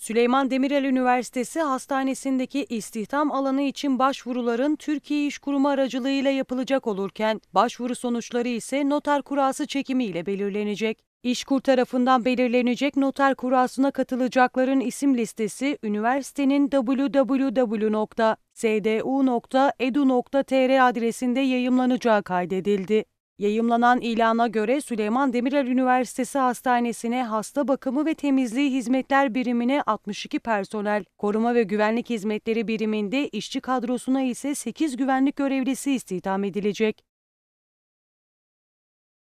Süleyman Demirel Üniversitesi Hastanesi'ndeki istihdam alanı için başvuruların Türkiye İş Kurumu aracılığıyla yapılacak olurken başvuru sonuçları ise noter kurası çekimiyle belirlenecek. İşkur tarafından belirlenecek noter kurasına katılacakların isim listesi üniversitenin www.sdu.edu.tr adresinde yayımlanacağı kaydedildi. Yayımlanan ilana göre Süleyman Demirel Üniversitesi Hastanesi'ne hasta bakımı ve temizliği hizmetler birimine 62 personel, koruma ve güvenlik hizmetleri biriminde işçi kadrosuna ise 8 güvenlik görevlisi istihdam edilecek.